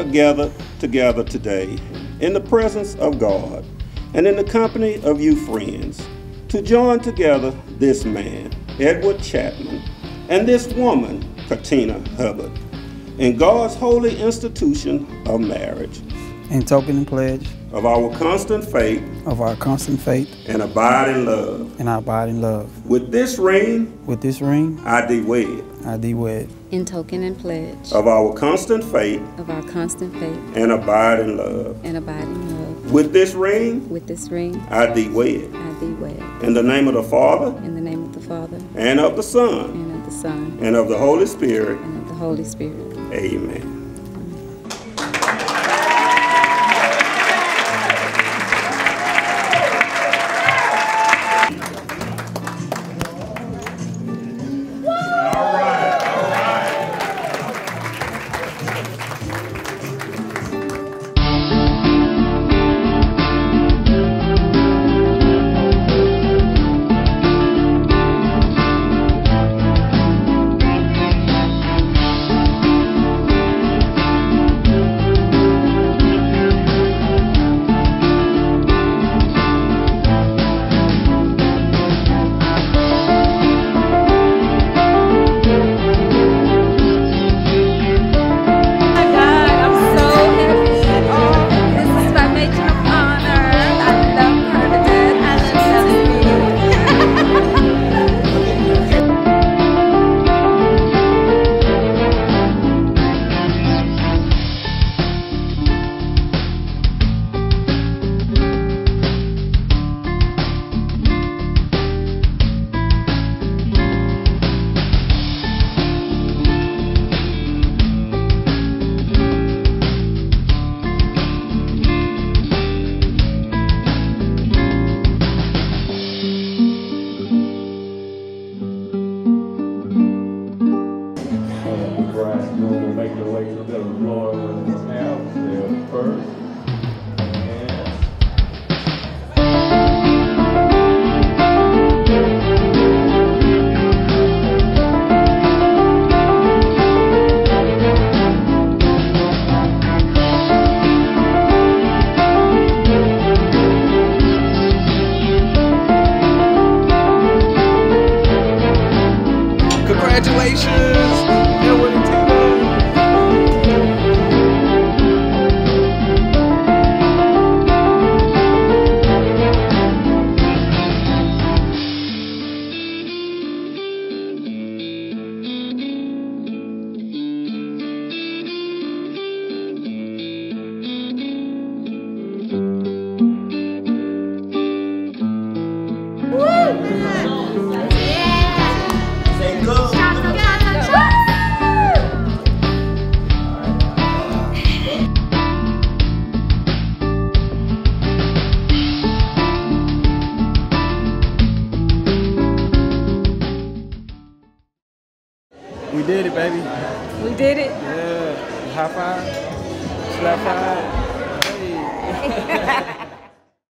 gathered together today in the presence of God and in the company of you friends to join together this man, Edward Chapman, and this woman, Catina Hubbard, in God's holy institution of marriage, in token and pledge of our constant faith of our constant faith and abiding love. and our abiding love. With this ring, With this ring, I thee wed, I thee wed in token and pledge of our constant faith of our constant faith and abiding love. and abiding love. With this ring, With this ring, I thee wed, I thee wed. in the name of the Father, In the name of the Father, and of the Son, and of the Son, and of the Holy Spirit. and of the Holy Spirit. Amen. Congratulations, and Tina. We did it, baby. We did it. Yeah. High five. Slap five. Hey.